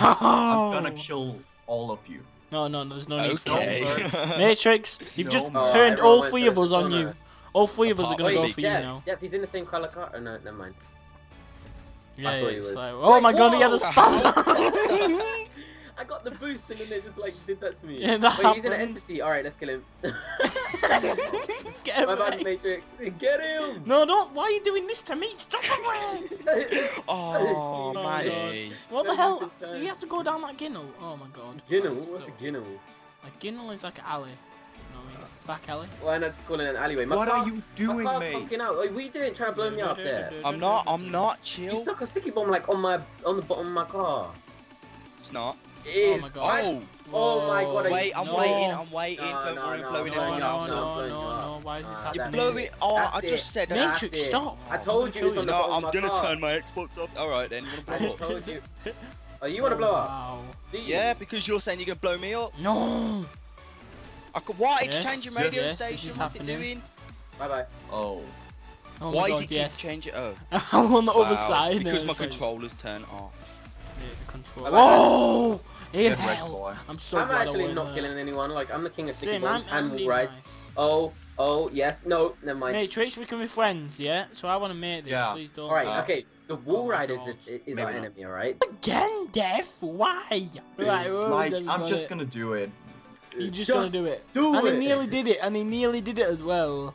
I'm gonna kill all of you. No, no, there's no need for that. Matrix, you've No just more. Oh, turned everyone all three of us on you. All three of us are gonna Wait, go Wait, for you now. Jeff, he's in the same color car. Oh no, never mind. Yeah, thought he it's was. like, oh my god, he had a whoa. spasm. I got the boost and then they just like did that to me. Yeah, that Wait, he's an entity. All right, let's kill him. Get My bad, away. Matrix. Get him. No, don't. Why are you doing this to me? Stop away. Oh, Oh, Manny. What the hell? Do time. you uh, have to go down that ginnel? Oh my god. Ginnel? That's What's so- a ginnel? A ginnel is like an alley. You know what I mean? Back alley. Why not just call it an alleyway? My What car, are you doing, my car's mate? out. Like, what are you doing trying to blow me up there? I'm not. I'm not. Chill. You stuck a sticky bomb like on my on the bottom of my car. It's not. It oh is. my God. Oh. Oh my God, Wait, I'm no. waiting. I'm waiting. No, Don't no, worry, no, I'm blowing No, no, everyone no, up. no, I'm no, blowing you up. no. Why is this happening? You that's happening? blow it. it. Oh, That's I just it. said. Mate, That's Matrix, it. stop. I I'm told you kill it's on the No, I'm gonna car. turn my Xbox off. All right, then. You wanna I blow just up? told you. Oh, you want to blow up? Wow. Do you? Yeah, because you're saying you're gonna blow me up. No. I could. What? Yes, It's changing yes, radio yes, this station. is What's it happening. doing? Bye bye. Oh. Oh Why my is god, it yes. keep changing? Oh. I'm on the wow. other side. Because now, my it's like- controller's turned off. Yeah, the control. Bye-bye. Oh! Oh! In hell. boy. I'm so I'm glad I actually not there. killing anyone. Like I'm the king of sticky Same, I'm, bombs I'm and rides. nice. Oh, oh, yes, no, never mind. Matrix, we can be friends, yeah? So I want to make this, Yeah. please don't. All right, Uh, okay. The wall oh my ride is God. is our not. enemy, all right? Again, Death? Why? Right, where Like, I'm everybody? just gonna do it. You're just, gonna do it. do and it. he nearly did it, and he nearly did it as well.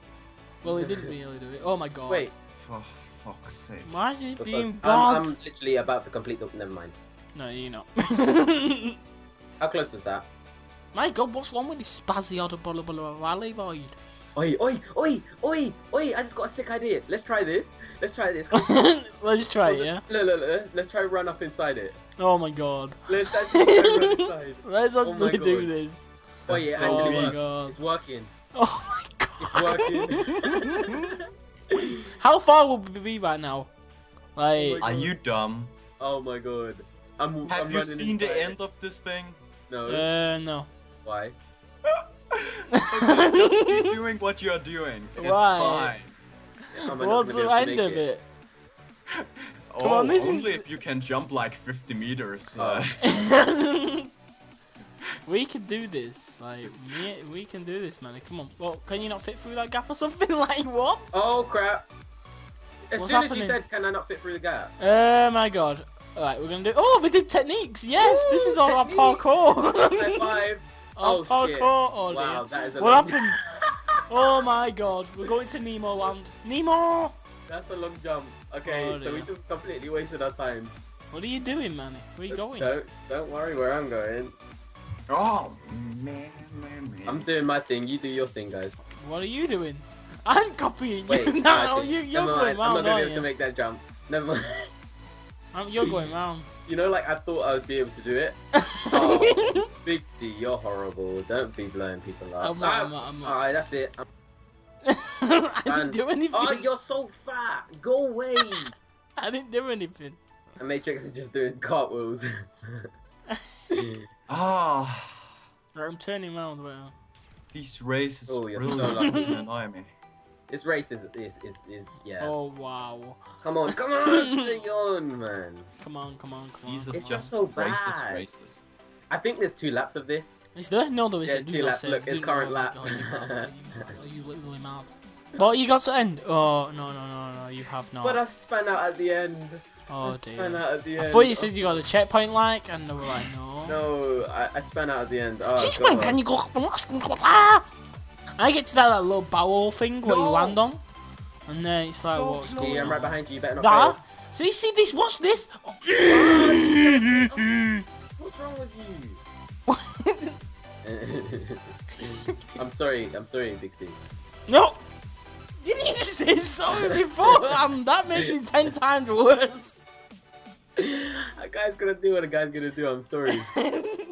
Well, he didn't nearly do it. Oh my god. Wait, For fuck's sake. Why is this because being I'm. I'm literally about to complete the. Never mind. No, you're not. How close was that? my god, what's wrong with this spazzy odd blah blah blah rally void? Oi, oi, oi, oi, oi! I just got a sick idea. Let's try this. Let's try this. Come- Let's try it, yeah? Look, look, look. Let's, let's try to run up inside it. Oh my god. Let's actually try to run inside. Let's Oh my actually do God. this. Oh yeah, That's it so actually oh my works. god. It's working. Oh my It's god. working. How far will we be right now? Oh like, Are you dumb? oh my god. I'm. Have I'm you seen the end of this thing? No. uh, no. Why? Just keep doing what you're doing. It's Why? Am I not What's the be able to end of it? fine. Come Oh, on, this is- only if you can jump like 50 meters. Oh. uh, we can do this. Like, me, we can do this, man. Come on. Well, can you not fit through that gap or something? like, what? Oh crap! As What's soon happening? as you said, "Can I not fit through the gap?" Oh my god. Alright, we're gonna do. Oh, we did techniques. Yes, this is all our parkour. High five! our Oh, parkour. shit. Oh, Wow, dear. that is a What long- happened? oh my god, we're going to Nemo Land. Nemo! That's a long jump. Okay, Oh, so we just completely wasted our time. What are you doing, man? Where are you going? Don't don't worry where I'm going. oh, man, man, man. I'm doing my thing. You do your thing, guys. What are you doing? I'm copying Wait, you No, You, you're going mind. I'm not gonna be aren't able to make that jump. Never mind. Um, you're going round. You know, like I thought I would be able to do it. Oh, Big Steve, you're horrible. Don't be blowing people up. I'm not, I'm not, I'm not. Alright, that's it. I'm- I didn't Man. do anything. Oh, you're so fat. Go away. I didn't do anything. and Matrix is just doing cartwheels. Ah, Right, I'm turning around. Wait, these races Oh, you're really so lucky. annoy me. This race is is is, is yeah. Oh wow. Come on, come on, stay on, man. Come on, come on, come on. These are come It's on. just so racist bad. races. I think there's two laps of this. Is there? No, there Yeah, isn't. it's two laps. say- Look, it's current oh lap. God. Are you mad? Are you literally mad? But you got to end. Oh no no no no! You have not. But I've spun out at the end. oh I dear. spun out at the I end. thought you said you got a checkpoint like, and they were like, no. No, I, I spun out at the end. Oh, Jeez, God. man, can you go? Ah! I get to that, that little barrel thing what you land on, and then it's like, So what's slow. going See, I'm right behind you. You better not That? fail. See, see this? Watch this. What's wrong with you? I'm sorry. I'm sorry, Big Steve. no. You need to say sorry before, and that makes it ten times worse. A guy's gonna do what a guy's gonna do. I'm sorry.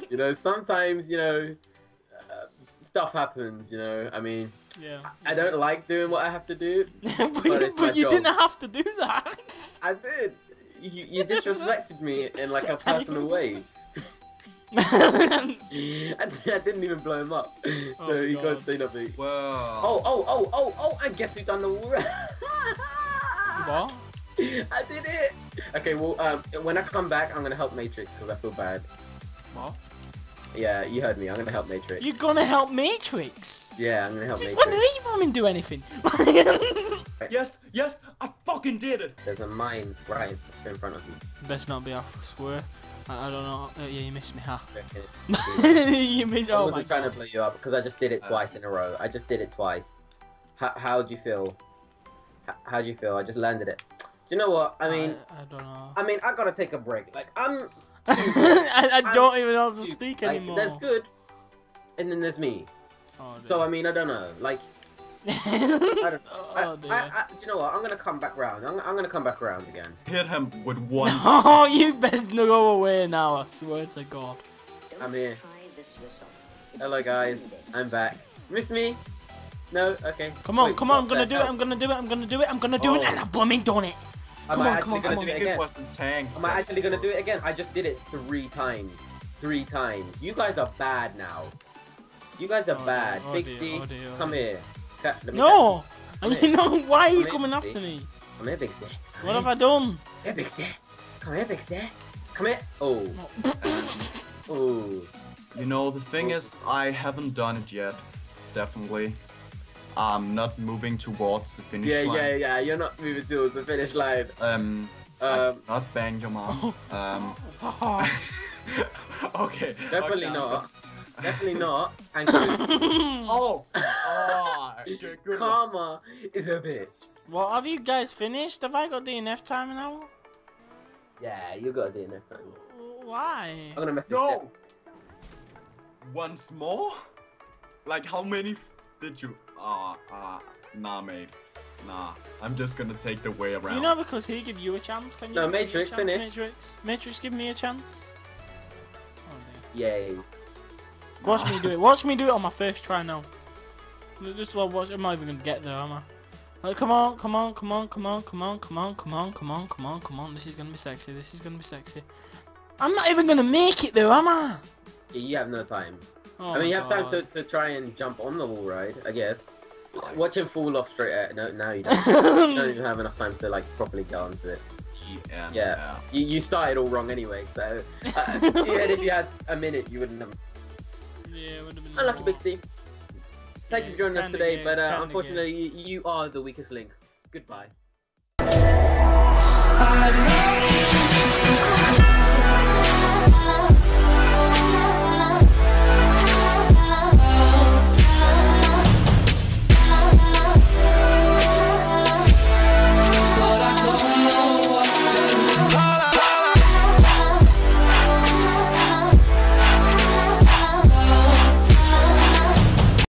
you know, sometimes you know, stuff happens. You know, I mean, yeah. I don't like doing what I have to do. but But it's my but you job. didn't have to do that. I did. You, you disrespected me in like a personal way. I, I didn't even blow him up, so Oh, he God. can't say nothing. Whoa. Oh, oh, oh, oh, oh! I guess who done the wall? what? I did it. Okay, well, um, when I come back, I'm gonna help Matrix because I feel bad. What? Yeah, you heard me. I'm gonna help Matrix. You're gonna help Matrix? Yeah, I'm gonna help Since Matrix. when did Evelyn do anything? Yes, yes, I fucking did it. There's a mine right in front of you. Best not be off, I swear. I, I don't know. Uh, yeah, you missed me, huh? Okay, it's just- you missed. I Oh my wasn't trying god. to blow you up because I just did it Uh, twice in a row. I just did it twice. How how do you feel? H- how do you feel? I just landed it. Do you know what? I mean, I, I don't know. I mean, I gotta take a break. Like I'm. I, I um, don't even know how to too- speak like, anymore. There's good, and then there's me. Oh, So I mean, I don't know. Like, I don't. Oh, I, oh dear. I, I, do you know what? I'm gonna come back round. I'm, I'm gonna come back around again. Hit him with one. Oh, you best not go away now. I swear to God. I'm here. Hello guys, I'm back. Miss me? No. Okay. Come on, Wait, come on. I'm gonna the do it. I'm gonna do it. I'm gonna do it. I'm gonna do it, Oh. and I'm blooming done it. Am come I on, actually come gonna come I do it again? Tank. Am I actually gonna do it again? I just did it three times. Three times. You guys are bad now. You guys are Oh, bad. oh, Big dear, Steve, oh, dear, oh, come dear. here. Ca- let me No. Come here. you know why are you Come here, coming after me? Come here, Big Steve. What have I done? Come here, Big Steve. Come here, Big Steve. Come here. Oh. Oh. You know, the thing oh. is, I haven't done it yet. Definitely. I'm not moving towards the finish Yeah, line. yeah, yeah. Yeah. You're not moving towards the finish line. Um, Um, did not bang your mom. Um, okay. Definitely okay, not. Definitely not. And. Oh! Oh! Good, good karma is a bitch. Well, have you guys finished? Have I got DNF time now? Yeah, you gotta do time. Why? I'm gonna message No! Once more? Like, how many did you? Ah, ah, nah, mate. Nah, I'm just gonna take the way around. Do you know because he give you a chance? Can you? No, give me a Matrix, chance, finish. Matrix, Matrix, give me a chance. Oh. Yay. Watch me do it. Watch me do it on my first try now. Just well, watch. I'm not even gonna get there, am I? Like, come on, come on, come on, come on, come on, come on, come on, come on, come on, come on. This is gonna be sexy. This is gonna be sexy. I'm not even gonna make it though, am I? Yeah, you have no time. Oh I mean, you have God. time to, to try and jump on the wall ride, I guess. Watch him fall off straight at no now you don't. you don't even have enough time to like properly get onto it. Yeah. Yeah. You, you started all wrong anyway, so uh, even if you had a minute, you wouldn't have. Yeah, would have been. Unlucky, Big Steve. Thank you for joining us today, but uh, unfortunately, you, you, are the weakest link. Goodbye.